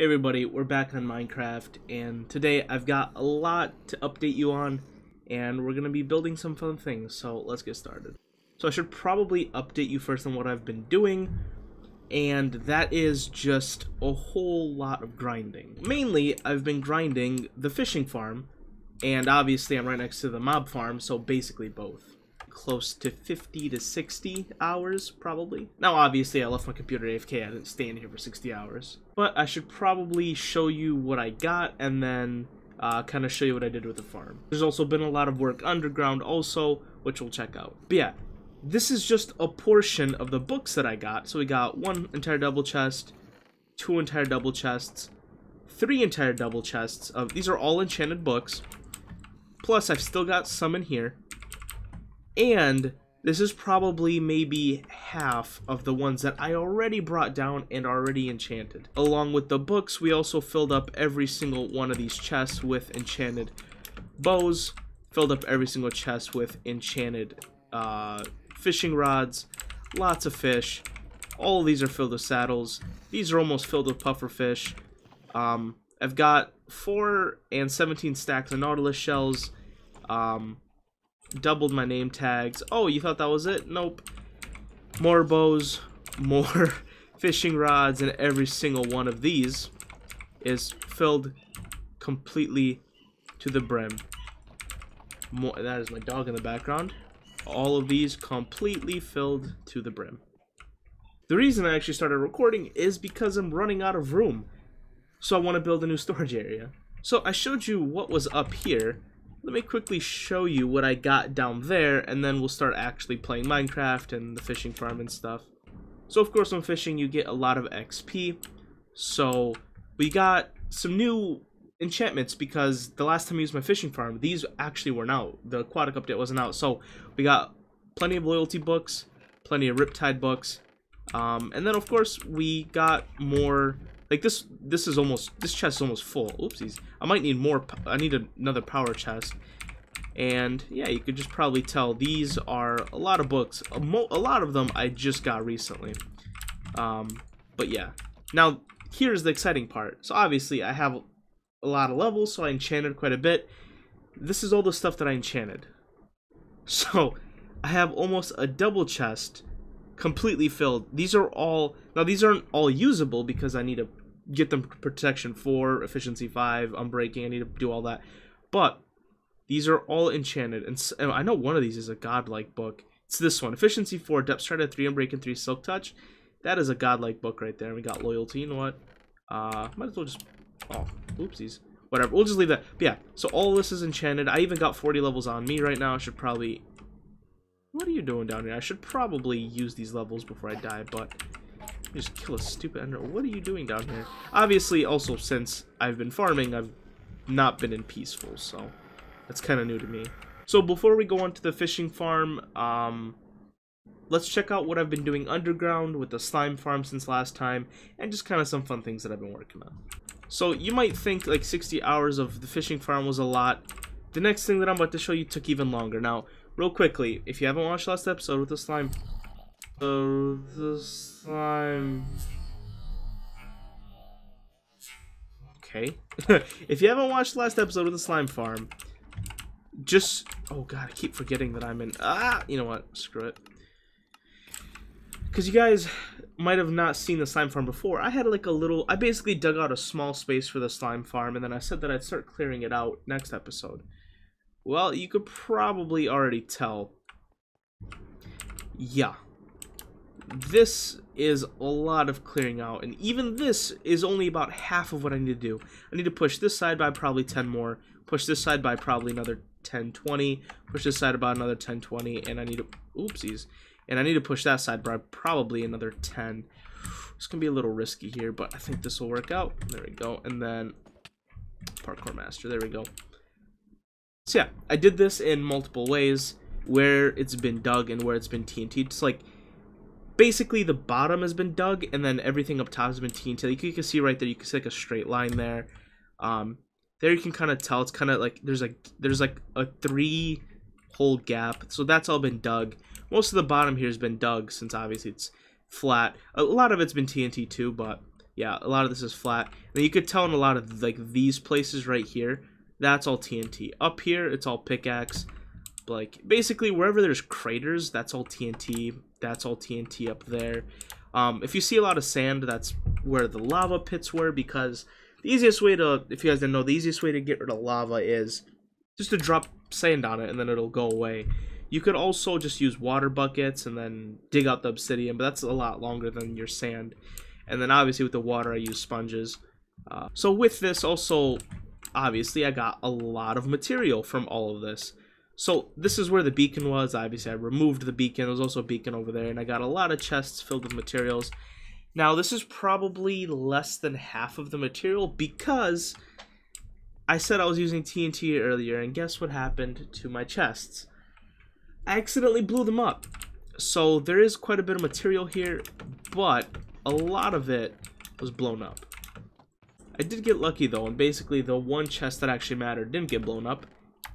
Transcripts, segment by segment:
Hey everybody, we're back on Minecraft, and today I've got a lot to update you on, and we're going to be building some fun things, so let's get started. So I should probably update you first on what I've been doing, and that is just a whole lot of grinding. Mainly, I've been grinding the fishing farm, and obviously I'm right next to the mob farm, so basically both close to 50 to 60 hours, probably. Now, obviously, I left my computer AFK. I didn't stay in here for 60 hours. But I should probably show you what I got and then uh, kind of show you what I did with the farm. There's also been a lot of work underground also, which we'll check out. But yeah, this is just a portion of the books that I got. So we got one entire double chest, two entire double chests, three entire double chests. Of, these are all enchanted books. Plus, I've still got some in here. And this is probably maybe half of the ones that I already brought down and already enchanted. Along with the books, we also filled up every single one of these chests with enchanted bows, filled up every single chest with enchanted uh, fishing rods, lots of fish. All of these are filled with saddles. These are almost filled with puffer fish. Um, I've got 4 and 17 stacks of nautilus shells. Um, doubled my name tags. Oh, you thought that was it? Nope. More bows, more fishing rods, and every single one of these is filled completely to the brim. More, that is my dog in the background. All of these completely filled to the brim. The reason I actually started recording is because I'm running out of room. So I want to build a new storage area. So I showed you what was up here, let me quickly show you what I got down there, and then we'll start actually playing Minecraft and the fishing farm and stuff. So of course when fishing you get a lot of XP, so we got some new enchantments because the last time I used my fishing farm, these actually weren't out. The aquatic update wasn't out, so we got plenty of loyalty books, plenty of riptide books, um, and then of course we got more like this, this is almost, this chest is almost full. Oopsies. I might need more, I need another power chest. And yeah, you could just probably tell these are a lot of books. A, a lot of them I just got recently. Um, but yeah. Now, here's the exciting part. So obviously I have a lot of levels, so I enchanted quite a bit. This is all the stuff that I enchanted. So, I have almost a double chest completely filled. These are all, now these aren't all usable because I need to get them protection 4, efficiency 5, unbreaking, I need to do all that. But these are all enchanted, and I know one of these is a godlike book. It's this one, efficiency 4, depth strider 3, unbreaking 3, silk touch. That is a godlike book right there. We got loyalty, you know what? Uh, might as well just, oh, oopsies. Whatever, we'll just leave that. But yeah, so all this is enchanted. I even got 40 levels on me right now. I should probably what are you doing down here? I should probably use these levels before I die, but just kill a stupid ender. What are you doing down here? Obviously, also, since I've been farming, I've not been in peaceful, so that's kind of new to me. So before we go on to the fishing farm, um, let's check out what I've been doing underground with the slime farm since last time, and just kind of some fun things that I've been working on. So you might think like 60 hours of the fishing farm was a lot. The next thing that I'm about to show you took even longer. Now, real quickly, if you haven't watched last episode with the slime, uh, the slime. Okay, if you haven't watched the last episode of the slime farm, just oh god, I keep forgetting that I'm in. Ah, you know what? Screw it. Because you guys might have not seen the slime farm before. I had like a little. I basically dug out a small space for the slime farm, and then I said that I'd start clearing it out next episode. Well, you could probably already tell. Yeah. This is a lot of clearing out, and even this is only about half of what I need to do. I need to push this side by probably 10 more, push this side by probably another 10, 20, push this side about another 10, 20, and I need to, oopsies, and I need to push that side by probably another 10. It's going to be a little risky here, but I think this will work out. There we go, and then parkour master, there we go. So yeah, I did this in multiple ways where it's been dug and where it's been TNT. It's like basically the bottom has been dug and then everything up top has been TNT. You can see right there, you can see like a straight line there. Um, there you can kind of tell it's kind of like there's like there's like a three hole gap. So that's all been dug. Most of the bottom here has been dug since obviously it's flat. A lot of it's been TNT too, but yeah, a lot of this is flat. And you could tell in a lot of like these places right here, that's all TNT. Up here, it's all pickaxe. Like basically wherever there's craters, that's all TNT. That's all TNT up there. Um, if you see a lot of sand, that's where the lava pits were because the easiest way to, if you guys didn't know, the easiest way to get rid of lava is just to drop sand on it and then it'll go away. You could also just use water buckets and then dig out the obsidian, but that's a lot longer than your sand. And then obviously with the water, I use sponges. Uh, so with this also, obviously I got a lot of material from all of this. So this is where the beacon was. Obviously I removed the beacon. There was also a beacon over there. And I got a lot of chests filled with materials. Now this is probably less than half of the material because I said I was using TNT earlier. And guess what happened to my chests? I accidentally blew them up. So there is quite a bit of material here. But a lot of it was blown up. I did get lucky though, and basically the one chest that actually mattered didn't get blown up.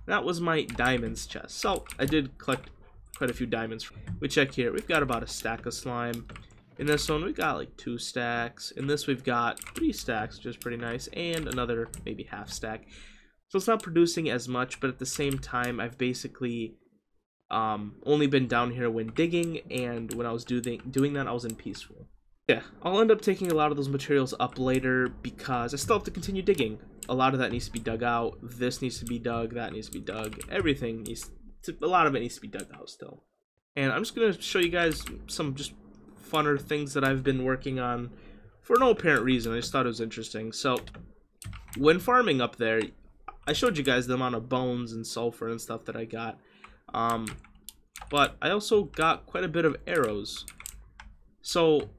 That was my diamonds chest. So I did collect quite a few diamonds. We check here. We've got about a stack of slime. In this one, we've got like two stacks. In this, we've got three stacks, which is pretty nice, and another maybe half stack. So it's not producing as much, but at the same time, I've basically um, only been down here when digging, and when I was doing doing that, I was in peaceful. Yeah, I'll end up taking a lot of those materials up later because I still have to continue digging. A lot of that needs to be dug out. This needs to be dug. That needs to be dug. Everything needs to, a lot of it needs to be dug out still. And I'm just going to show you guys some just funner things that I've been working on for no apparent reason. I just thought it was interesting. So, when farming up there, I showed you guys the amount of bones and sulfur and stuff that I got. Um, but I also got quite a bit of arrows. So,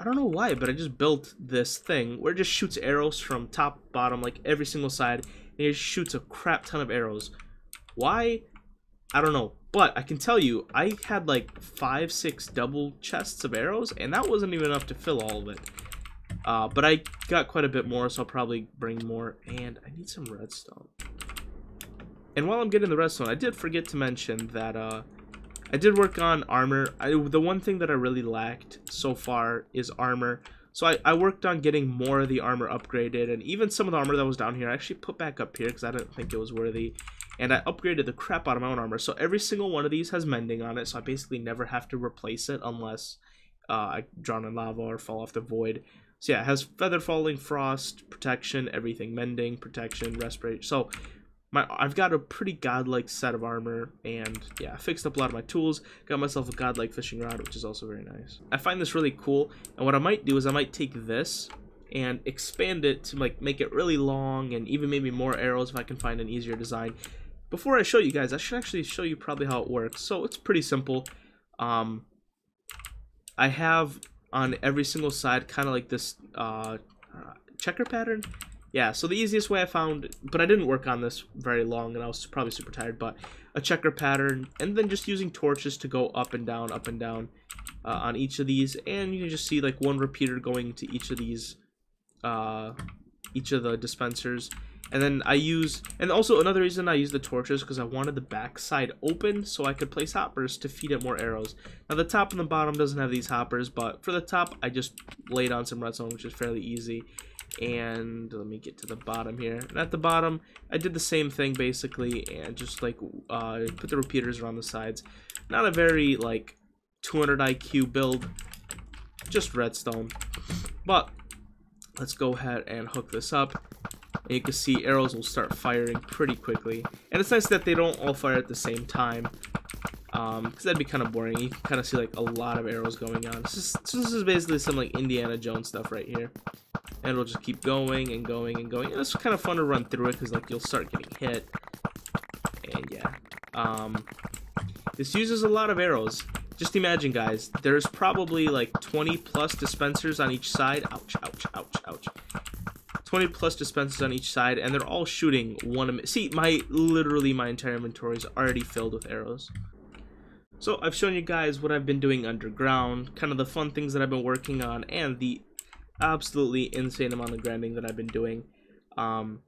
I don't know why, but I just built this thing where it just shoots arrows from top, bottom, like every single side, and it shoots a crap ton of arrows. Why? I don't know. But I can tell you, I had like five, six double chests of arrows, and that wasn't even enough to fill all of it. Uh, but I got quite a bit more, so I'll probably bring more. And I need some redstone. And while I'm getting the redstone, I did forget to mention that uh, I did work on armor. I, the one thing that I really lacked so far is armor. So I, I worked on getting more of the armor upgraded, and even some of the armor that was down here, I actually put back up here because I didn't think it was worthy. And I upgraded the crap out of my own armor. So every single one of these has mending on it, so I basically never have to replace it unless uh, I drown in lava or fall off the void. So yeah, it has feather falling, frost, protection, everything, mending, protection, respirate. So my I've got a pretty godlike set of armor, and yeah, fixed up a lot of my tools. Got myself a godlike fishing rod, which is also very nice. I find this really cool, and what I might do is I might take this and expand it to like make it really long, and even maybe more arrows if I can find an easier design. Before I show you guys, I should actually show you probably how it works. So it's pretty simple. Um, I have on every single side kind of like this uh, checker pattern yeah, so the easiest way I found, but I didn't work on this very long and I was probably super tired, but a checker pattern and then just using torches to go up and down, up and down uh, on each of these. And you can just see like one repeater going to each of these, uh, each of the dispensers. And then I use, and also another reason I use the torches because I wanted the back side open so I could place hoppers to feed it more arrows. Now the top and the bottom doesn't have these hoppers, but for the top I just laid on some redstone, which is fairly easy and let me get to the bottom here. And at the bottom I did the same thing basically and just like uh, put the repeaters around the sides. Not a very like 200 IQ build. Just redstone. But let's go ahead and hook this up. And you can see arrows will start firing pretty quickly. And it's nice that they don't all fire at the same time um because that'd be kind of boring. You can kind of see like a lot of arrows going on. This is, this is basically some like indiana jones stuff right here and it'll just keep going and going and going. And it's kind of fun to run through it because like you'll start getting hit. And yeah, um, this uses a lot of arrows. Just imagine, guys, there's probably like 20 plus dispensers on each side. Ouch, ouch, ouch, ouch. 20 plus dispensers on each side, and they're all shooting one. See, my literally my entire inventory is already filled with arrows. So I've shown you guys what I've been doing underground, kind of the fun things that I've been working on, and the absolutely insane amount of grinding that I've been doing. Um,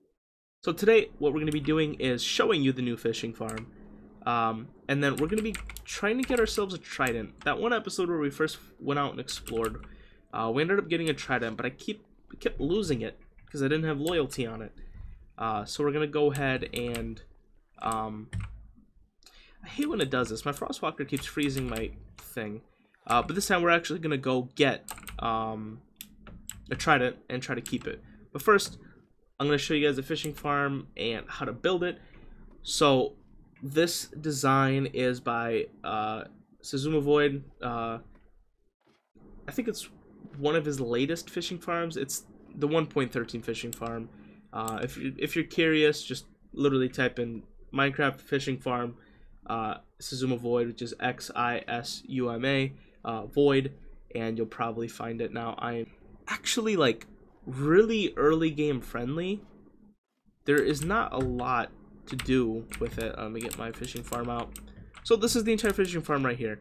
so today, what we're going to be doing is showing you the new fishing farm. Um, and then we're going to be trying to get ourselves a trident. That one episode where we first went out and explored, uh, we ended up getting a trident, but I keep kept losing it because I didn't have loyalty on it. Uh, so we're gonna go ahead and um, I hate when it does this. My Frostwalker keeps freezing my thing. Uh, but this time we're actually gonna go get um, a trident and try to keep it. But first, I'm gonna show you guys a fishing farm and how to build it. So this design is by uh, Xisuma Void. Uh, I think it's one of his latest fishing farms. It's the 1.13 fishing farm. Uh, if you if you're curious, just literally type in Minecraft fishing farm uh, Xisuma Void, which is X I S U M A uh, Void, and you'll probably find it now. I'm actually like really early game friendly. There is not a lot to do with it. Let me get my fishing farm out. So this is the entire fishing farm right here.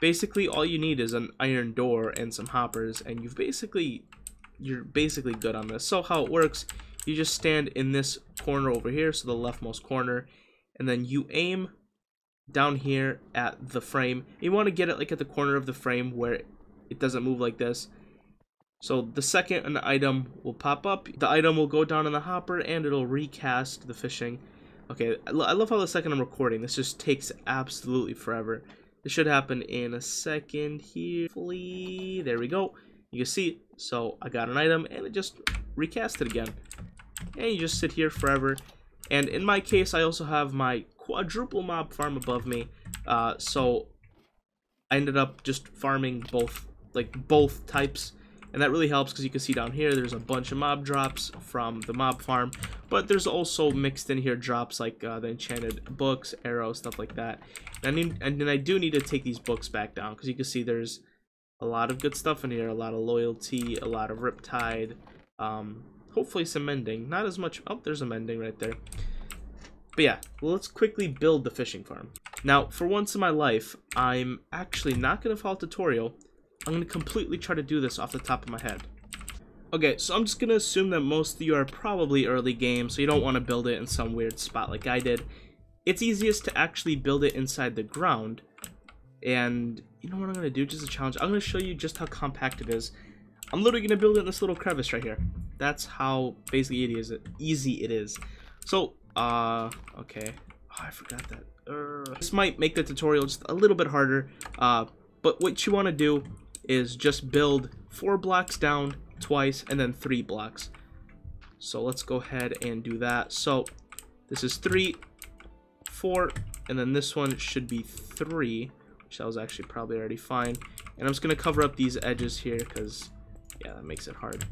Basically, all you need is an iron door and some hoppers, and you've basically you're basically good on this. So how it works, you just stand in this corner over here, so the leftmost corner, and then you aim down here at the frame. You want to get it like at the corner of the frame where it doesn't move like this. So the second an item will pop up, the item will go down in the hopper and it'll recast the fishing. Okay, I, lo I love how the second I'm recording, this just takes absolutely forever. This should happen in a second here. Hopefully, there we go. You can see, so I got an item and it just recast it again. And you just sit here forever. And in my case, I also have my quadruple mob farm above me. Uh, so I ended up just farming both, like both types. And that really helps because you can see down here, there's a bunch of mob drops from the mob farm. But there's also mixed in here drops like uh, the enchanted books, arrows, stuff like that. And I, need, and then I do need to take these books back down because you can see there's a lot of good stuff in here. A lot of loyalty, a lot of riptide. Um, hopefully some mending. Not as much. Oh, there's a mending right there. But yeah, let's quickly build the fishing farm. Now, for once in my life, I'm actually not going to follow tutorial. I'm going to completely try to do this off the top of my head. Okay, so I'm just going to assume that most of you are probably early game, so you don't want to build it in some weird spot like I did. It's easiest to actually build it inside the ground. And you know what I'm going to do? Just a challenge. I'm going to show you just how compact it is. I'm literally going to build it in this little crevice right here. That's how basically it is. Easy it is. So uh, okay. Oh, I forgot that. Uh, this might make the tutorial just a little bit harder, uh, but what you want to do is just build four blocks down twice and then three blocks. So let's go ahead and do that. So this is three, four, and then this one should be three, which that was actually probably already fine. And I'm just to cover up these edges here because, yeah, that makes it hard.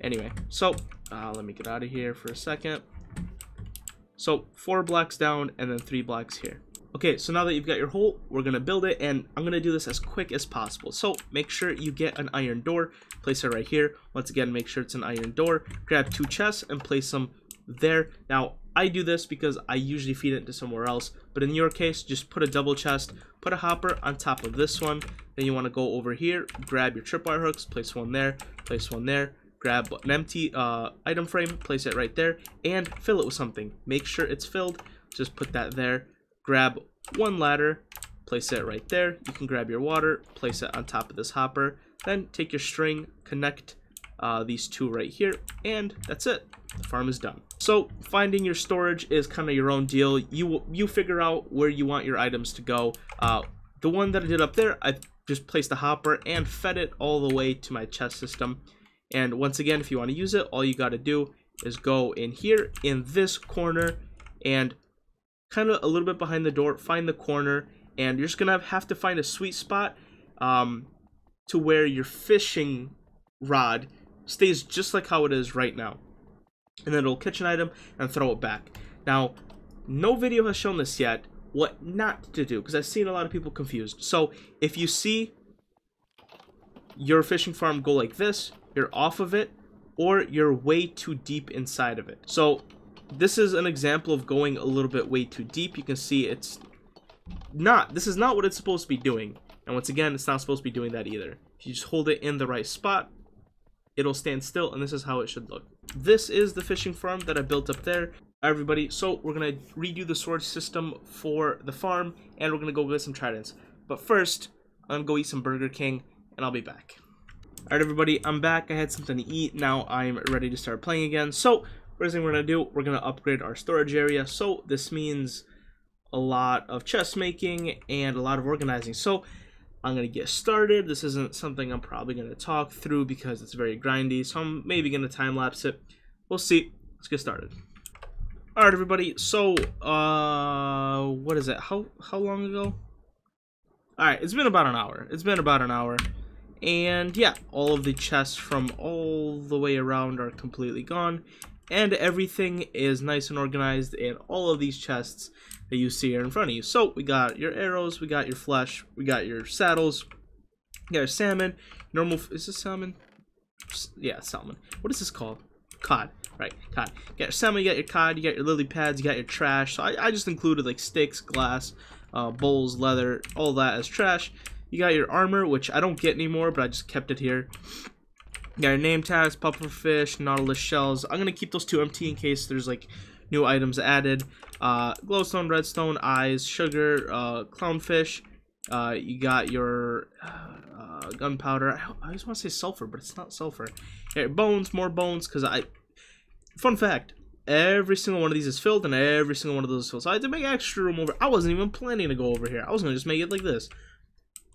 Anyway, so uh, let me get out of here for a second. So four blocks down and then three blocks here. Okay, so now that you've got your hole, we're gonna build it and I'm gonna do this as quick as possible. So make sure you get an iron door, place it right here. Once again, make sure it's an iron door. Grab two chests and place them there. Now, I do this because I usually feed it to somewhere else, but in your case, just put a double chest, put a hopper on top of this one. Then you wanna go over here, grab your tripwire hooks, place one there, place one there, grab an empty uh, item frame, place it right there, and fill it with something. Make sure it's filled, just put that there. Grab one ladder, place it right there. You can grab your water, place it on top of this hopper, then take your string, connect uh, these two right here, and that's it. The farm is done. So finding your storage is kind of your own deal. You you figure out where you want your items to go. Uh, the one that I did up there, I just placed the hopper and fed it all the way to my chest system. And once again, if you want to use it, all you got to do is go in here in this corner and kind of a little bit behind the door, find the corner, and you're just going to have to find a sweet spot um, to where your fishing rod stays just like how it is right now. And then it'll catch an item and throw it back. Now, no video has shown this yet, what not to do, because I've seen a lot of people confused. So, if you see your fishing farm go like this, you're off of it, or you're way too deep inside of it. So this is an example of going a little bit way too deep. You can see it's not, this is not what it's supposed to be doing. And once again, it's not supposed to be doing that either. If you just hold it in the right spot, it'll stand still, and this is how it should look. This is the fishing farm that I built up there. Everybody, so we're to redo the storage system for the farm, and we're to go get some tridents. But first, I'm to go eat some Burger King, and I'll be back. Alright everybody, I'm back. I had something to eat. Now I'm ready to start playing again. So, first thing we're going to do, we're going to upgrade our storage area. So, this means a lot of chest making and a lot of organizing. So, I'm going to get started. This isn't something I'm probably going to talk through because it's very grindy. So, I'm maybe going to time-lapse it. We'll see. Let's get started. Alright everybody, so, uh, what is it? How, how long ago? Alright, it's been about an hour. It's been about an hour. And yeah, all of the chests from all the way around are completely gone. And everything is nice and organized in all of these chests that you see here in front of you. So we got your arrows, we got your flesh, we got your saddles, we got your salmon, normal, is this salmon? Yeah, salmon. What is this called? Cod, right, cod. You got your salmon, you got your cod, you got your lily pads, you got your trash. So I, I just included like sticks, glass, uh, bowls, leather, all that as trash. You got your armor, which I don't get anymore, but I just kept it here. Got your name tags, pufferfish, nautilus shells. I'm going to keep those two empty in case there's like new items added. Uh, glowstone, redstone, eyes, sugar, uh, clownfish. Uh, you got your uh, gunpowder. I, I always want to say sulfur, but it's not sulfur. Yeah, bones, more bones, because I... Fun fact, every single one of these is filled, and every single one of those is filled. So I had to make extra room over. I wasn't even planning to go over here. I was going to just make it like this.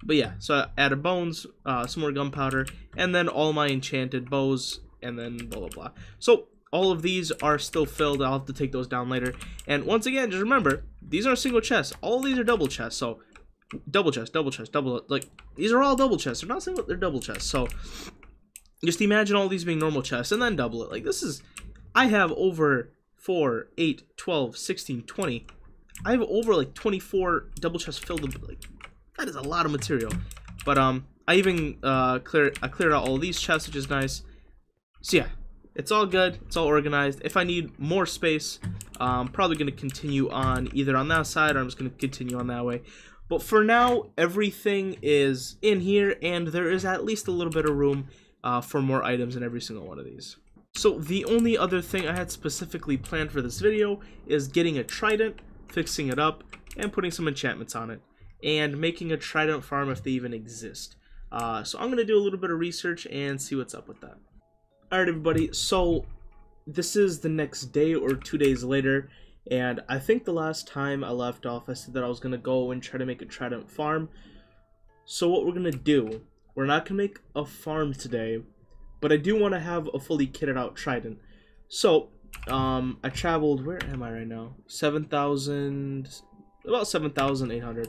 But yeah, so I added bones, uh, some more gunpowder, and then all my enchanted bows, and then blah blah blah. So all of these are still filled. I'll have to take those down later. And once again, just remember, these are single chests. All these are double chests. So double chest, double chest, double like these are all double chests. They're not single, they're double chests. So just imagine all these being normal chests and then double it. Like this is I have over 4, 8, 12, 16, 20. I have over like 24 double chests filled with like that is a lot of material. But um, I even uh, clear I cleared out all these chests, which is nice. So yeah, it's all good. It's all organized. If I need more space, I'm probably going to continue on either on that side or I'm just going to continue on that way. But for now, everything is in here, and there is at least a little bit of room uh, for more items in every single one of these. So the only other thing I had specifically planned for this video is getting a trident, fixing it up, and putting some enchantments on it and making a trident farm if they even exist. Uh, so I'm going to do a little bit of research and see what's up with that. Alright everybody, so this is the next day or two days later, and I think the last time I left off I said that I was going to go and try to make a trident farm. So what we're going to do, we're not going to make a farm today, but I do want to have a fully kitted out trident. So, um, I traveled, where am I right now? 7,000, about 7,800.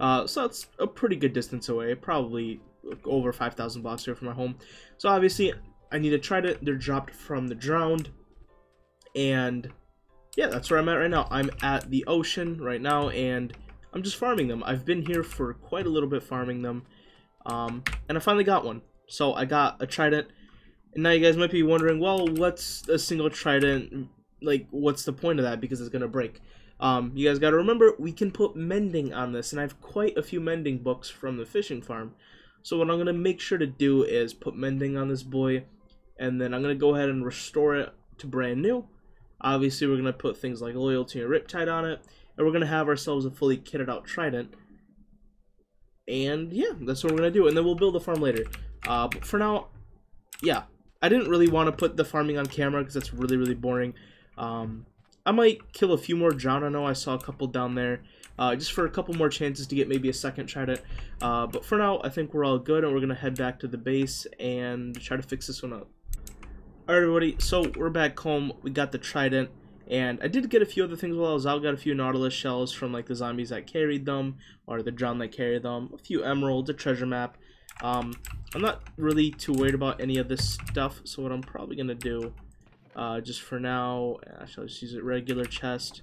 Uh, so that's a pretty good distance away, probably over 5,000 blocks here from my home. So obviously, I need to try to, they're dropped from the drowned, and yeah, that's where I'm at right now. I'm at the ocean right now, and I'm just farming them. I've been here for quite a little bit farming them, um, and I finally got one. So I got a trident, and now you guys might be wondering, well, what's a single trident, like, what's the point of that, because it's going to break. Um, you guys got to remember, we can put mending on this, and I have quite a few mending books from the fishing farm. So what I'm going to make sure to do is put mending on this boy, and then I'm going to go ahead and restore it to brand new. Obviously, we're going to put things like loyalty and riptide on it, and we're going to have ourselves a fully kitted out trident. And yeah, that's what we're going to do, and then we'll build a farm later. Uh, but for now, yeah, I didn't really want to put the farming on camera because that's really, really boring. Um, I might kill a few more John. I know I saw a couple down there. Uh, just for a couple more chances to get maybe a second trident. Uh, but for now, I think we're all good, and we're going to head back to the base and try to fix this one up. Alright, everybody, so we're back home. We got the trident, and I did get a few other things while I was out. Got a few Nautilus shells from, like, the zombies that carried them, or the drown that carried them, a few emeralds, a treasure map. Um, I'm not really too worried about any of this stuff, so what I'm probably going to do uh, just for now, actually, I'll just use a regular chest.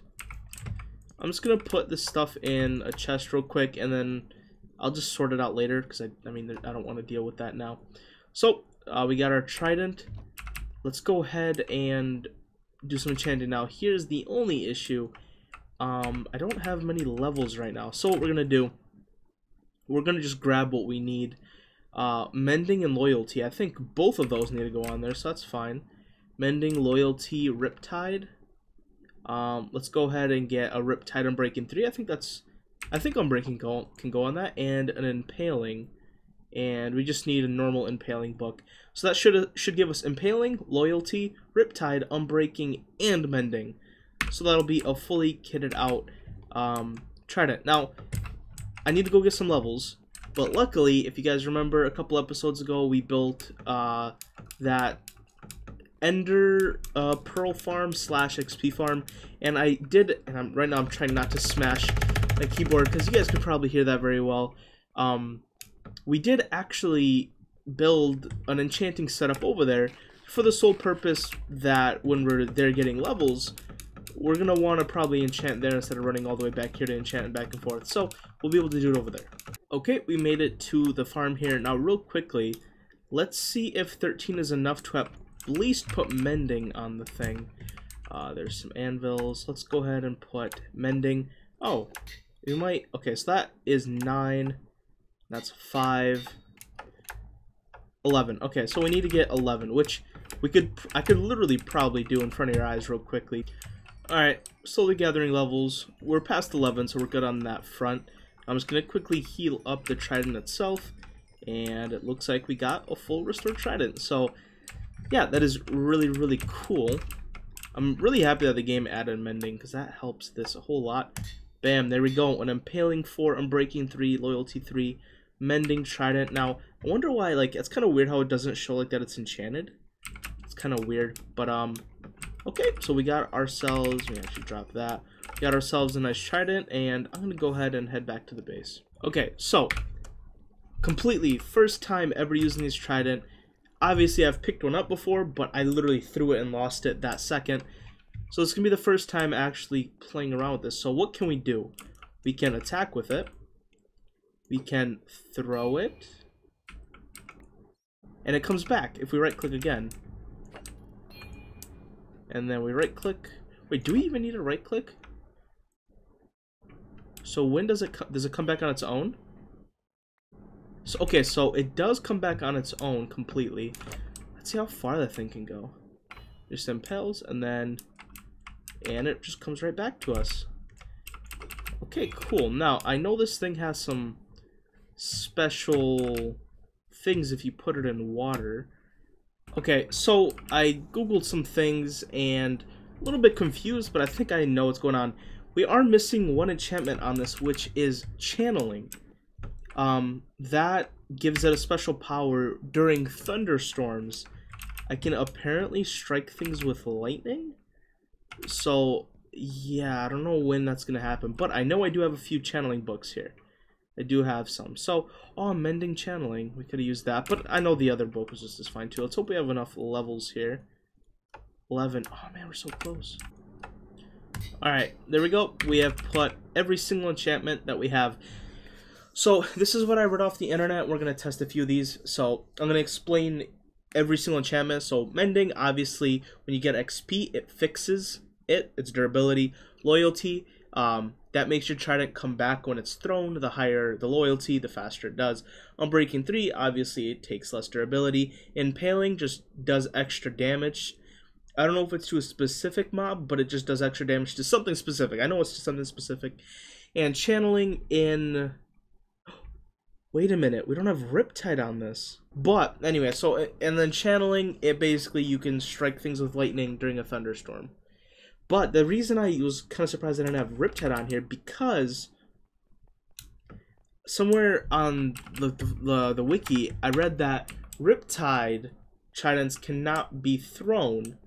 I'm just gonna put this stuff in a chest real quick, and then I'll just sort it out later because I, I mean, I don't want to deal with that now. So uh, we got our trident. Let's go ahead and do some enchanting now. Here's the only issue. Um, I don't have many levels right now. So what we're gonna do, we're gonna just grab what we need. Uh, mending and loyalty. I think both of those need to go on there, so that's fine. Mending, Loyalty, Riptide. Um, let's go ahead and get a Riptide Unbreaking 3. I think that's... I think Unbreaking go, can go on that. And an Impaling. and we just need a normal impaling book. So that should should give us impaling, loyalty, riptide, unbreaking, and mending. So that'll be a fully kitted out um, trident. Now, I need to go get some levels, but luckily, if you guys remember a couple episodes ago, we built uh, that Ender uh, Pearl Farm slash XP Farm, and I did, and I'm, right now I'm trying not to smash my keyboard because you guys could probably hear that very well. Um, we did actually build an enchanting setup over there for the sole purpose that when we're there getting levels, we're going to want to probably enchant there instead of running all the way back here to enchant back and forth. So we'll be able to do it over there. Okay, we made it to the farm here. Now real quickly, let's see if 13 is enough to at least put mending on the thing. Uh, there's some anvils. Let's go ahead and put mending. Oh, we might... Okay, so that is 9. That's 5. 11. Okay, so we need to get 11, which we could... I could literally probably do in front of your eyes real quickly. Alright, slowly gathering levels. We're past 11, so we're good on that front. I'm just going to quickly heal up the trident itself. And it looks like we got a full restored trident. So, yeah, that is really, really cool. I'm really happy that the game added mending, because that helps this a whole lot. Bam, there we go. An impaling 4, unbreaking 3, loyalty 3, mending trident. Now, I wonder why, like, it's kind of weird how it doesn't show like that it's enchanted. It's kind of weird, but, um, Okay, so we got ourselves, we actually dropped that. We got ourselves a nice trident, and I'm going to go ahead and head back to the base. Okay, so, completely first time ever using this trident. Obviously, I've picked one up before, but I literally threw it and lost it that second. So it's going to be the first time actually playing around with this. So what can we do? We can attack with it. We can throw it. And it comes back if we right click again and then we right click. Wait, do we even need a right click? So when does it does it come back on its own? So okay, so it does come back on its own completely. Let's see how far that thing can go. Just impels and then and it just comes right back to us. Okay, cool. Now, I know this thing has some special things if you put it in water. Okay, so I googled some things and a little bit confused, but I think I know what's going on. We are missing one enchantment on this, which is channeling. Um, that gives it a special power during thunderstorms. I can apparently strike things with lightning. So, yeah, I don't know when that's going to happen, but I know I do have a few channeling books here. I do have some. So, oh, mending channeling. We could have used that, but I know the other book was just as fine too. Let's hope we have enough levels here. 11. Oh man, we're so close. Alright, there we go. We have put every single enchantment that we have. So, this is what I read off the internet. We're going to test a few of these. So, I'm going to explain every single enchantment. So, mending, obviously, when you get XP, it fixes it, its durability. Loyalty, um, that makes your trident come back when it's thrown. The higher the loyalty, the faster it does. Unbreaking 3, obviously it takes less durability. Impaling just does extra damage. I don't know if it's to a specific mob, but it just does extra damage to something specific. I know it's to something specific. And channeling in... Wait a minute, we don't have Riptide on this. But, anyway, so, and then channeling, it basically, you can strike things with lightning during a thunderstorm. But the reason I was kind of surprised I didn't have Riptide on here because somewhere on the, the, the wiki I read that Riptide tridents cannot be thrown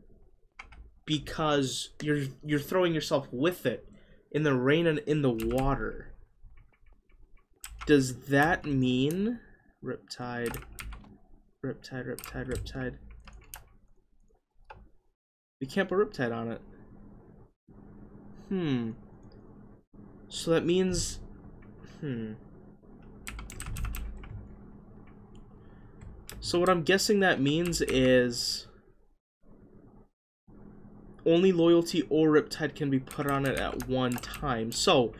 because you're you're throwing yourself with it in the rain and in the water. Does that mean Riptide, Riptide, Riptide, Riptide? We can't put Riptide on it. Hmm. So that means... Hmm. So what I'm guessing that means is... Only Loyalty or Riptide can be put on it at one time. So,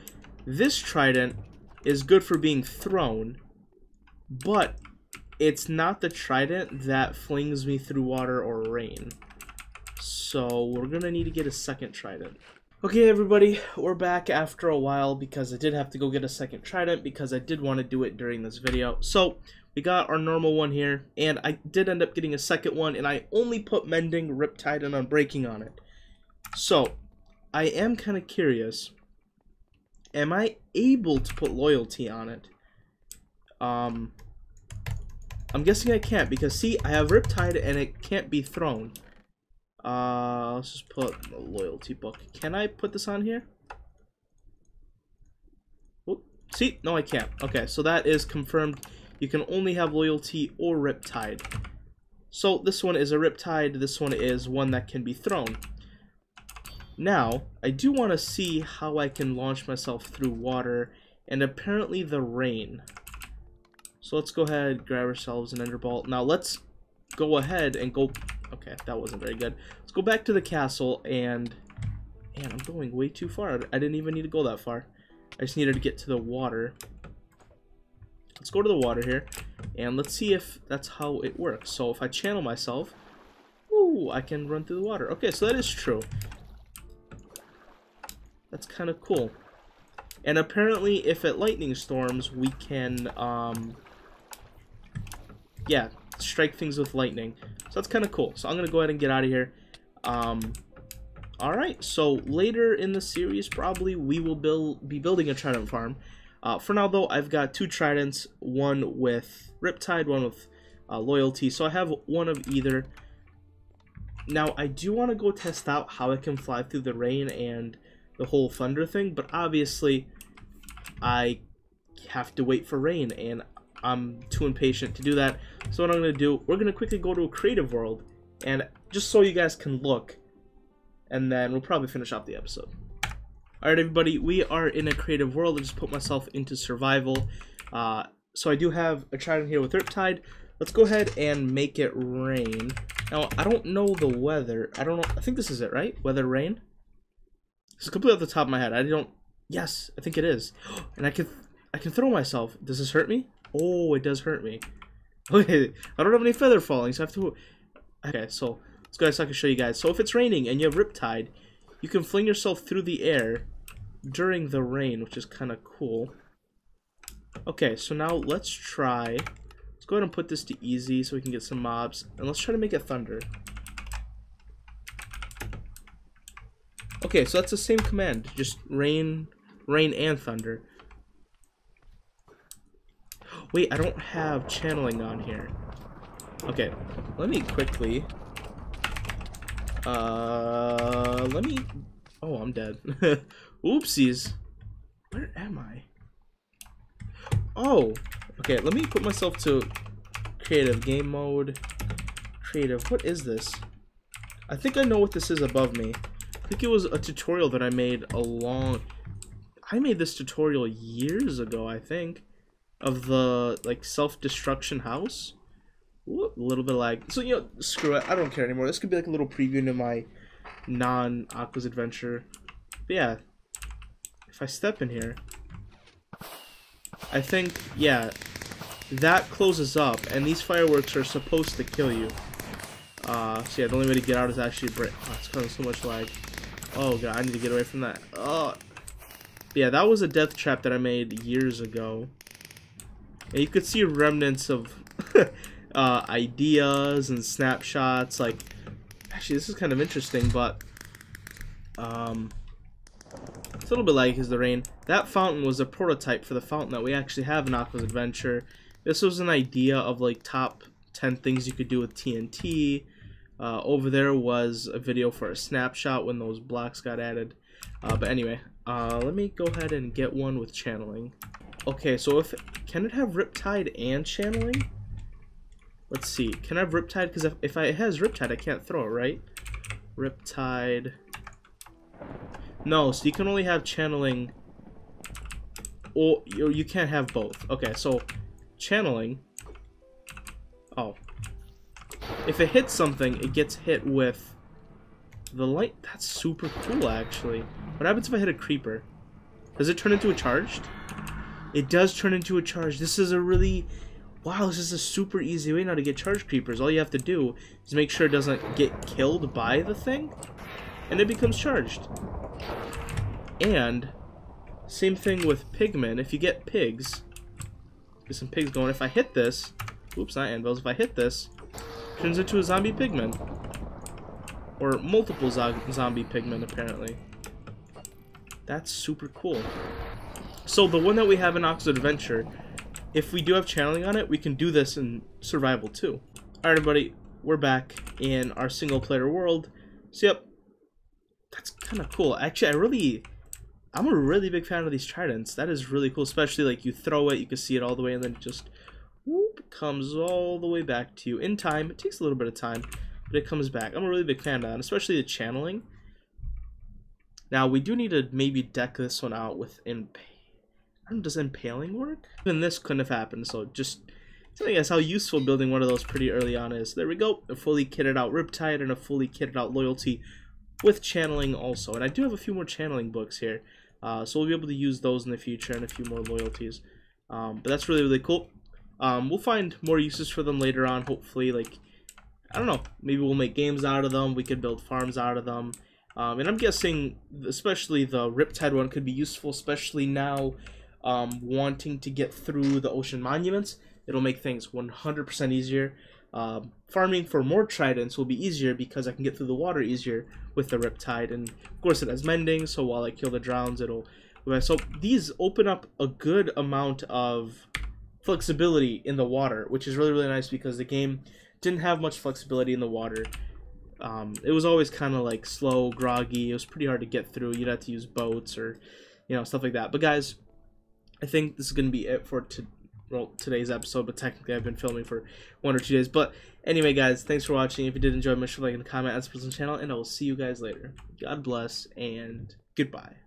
this Trident is good for being thrown, but it's not the Trident that flings me through water or rain. So, we're gonna need to get a second Trident. Okay, everybody, we're back after a while because I did have to go get a second trident because I did want to do it during this video. So, we got our normal one here, and I did end up getting a second one, and I only put Mending, Riptide, and Unbreaking on it. So, I am kind of curious. Am I able to put Loyalty on it? Um, I'm guessing I can't, because see, I have Riptide, and it can't be thrown. Uh, let's just put Loyalty book. Can I put this on here? See? No, I can't. Okay, so that is confirmed. You can only have Loyalty or Riptide. So this one is a Riptide, this one is one that can be thrown. Now, I do want to see how I can launch myself through water, and apparently the rain. So let's go ahead, grab ourselves an Enderbolt. Now let's go ahead and go... Okay, that wasn't very good. Let's go back to the castle, and... Man, I'm going way too far. I didn't even need to go that far. I just needed to get to the water. Let's go to the water here, and let's see if that's how it works. So if I channel myself, ooh, I can run through the water. Okay, so that is true. That's kind of cool. And apparently, if it lightning storms, we can, um, yeah, strike things with lightning. So that's kind of cool. So I'm going to go ahead and get out of here. Um, Alright, so later in the series, probably, we will build be building a trident farm. Uh, for now, though, I've got two tridents, one with Riptide, one with uh, Loyalty, so I have one of either. Now, I do want to go test out how I can fly through the rain and the whole thunder thing, but obviously, I have to wait for rain, and I'm too impatient to do that. So what I'm going to do, we're going to quickly go to a creative world, and just so you guys can look, and then we'll probably finish off the episode. Alright everybody, we are in a creative world. I just put myself into survival. Uh, so I do have a trident here with Riptide. Let's go ahead and make it rain. Now, I don't know the weather. I don't know. I think this is it, right? Weather, rain? Is completely off the top of my head. I don't... Yes, I think it is. And I can I can throw myself. Does this hurt me? Oh, it does hurt me. Okay, I don't have any feather falling, so I have to... Okay, so Let's go ahead so I can show you guys. So if it's raining and you have Riptide, you can fling yourself through the air during the rain, which is kind of cool. Okay, so now let's try... Let's go ahead and put this to easy so we can get some mobs. And let's try to make it thunder. Okay, so that's the same command. Just rain, rain and thunder. Wait, I don't have channeling on here. Okay, let me quickly uh, let me... Oh, I'm dead. Oopsies. Where am I? Oh, okay, let me put myself to creative game mode. Creative, what is this? I think I know what this is above me. I think it was a tutorial that I made a long... I made this tutorial years ago, I think, of the, like, self-destruction house. A little bit like so you know screw it i don't care anymore. This could be like a little preview into my non Aqua's adventure. But yeah if i step in here i think yeah that closes up and these fireworks are supposed to kill you. Uh so yeah the only way to get out is actually break oh, it's causing so much lag oh god i need to get away from that oh yeah that was a death trap that i made years ago and you could see remnants of uh, ideas and snapshots. Like, actually, this is kind of interesting, but um, it's a little bit like is the rain. That fountain was a prototype for the fountain that we actually have in Aqua's Adventure. This was an idea of like top 10 things you could do with TNT. Uh, over there was a video for a snapshot when those blocks got added. Uh, but anyway, uh, let me go ahead and get one with channeling. Okay, so if can it have Riptide and channeling? Let's see. Can I have Riptide? Because if, if I, it has Riptide, I can't throw it, right? Riptide. No, so you can only have channeling. Or you, you can't have both. Okay, so channeling. Oh. If it hits something, it gets hit with the light. That's super cool, actually. What happens if I hit a creeper? Does it turn into a charged? It does turn into a charge. This is a really wow, this is a super easy way now to get charge creepers. All you have to do is make sure it doesn't get killed by the thing, and it becomes charged. And, same thing with pigmen. If you get pigs, Get some pigs going. If I hit this, oops, not anvils. If I hit this, turns into a zombie pigman. Or multiple zo zombie pigmen, apparently. That's super cool. So the one that we have in Aqua's Adventure, if we do have channeling on it, we can do this in survival too. Alright everybody, we're back in our single player world. So yep, that's kind of cool. Actually, I really, I'm a really big fan of these tridents. That is really cool, especially like you throw it, you can see it all the way, and then just comes all the way back to you in time. It takes a little bit of time, but it comes back. I'm a really big fan of that, especially the channeling. Now, we do need to maybe deck this one out with imp. I don't does impaling work? Even this couldn't have happened, so just telling us how useful building one of those pretty early on is. There we go, a fully kitted out Riptide and a fully kitted out Loyalty with channeling also. And I do have a few more channeling books here, uh, so we'll be able to use those in the future and a few more loyalties. Um, but that's really, really cool. Um, we'll find more uses for them later on, hopefully, like, I don't know, maybe we'll make games out of them, we could build farms out of them, um, and I'm guessing, especially the Riptide one could be useful, especially now um, wanting to get through the ocean monuments. It'll make things 100% easier. Um, farming for more tridents will be easier because I can get through the water easier with the Riptide. And of course it has mending, so while I kill the drowns, it'll... So these open up a good amount of flexibility in the water, which is really, really nice because the game didn't have much flexibility in the water. Um, it was always kind of like slow, groggy. It was pretty hard to get through. You'd have to use boats or, you know, stuff like that. But guys, I think this is going to be it for to, well, today's episode. But technically, I've been filming for one or two days. But anyway, guys, thanks for watching. If you did enjoy, make sure to like and comment, and subscribe to the channel, and I will see you guys later. God bless and goodbye.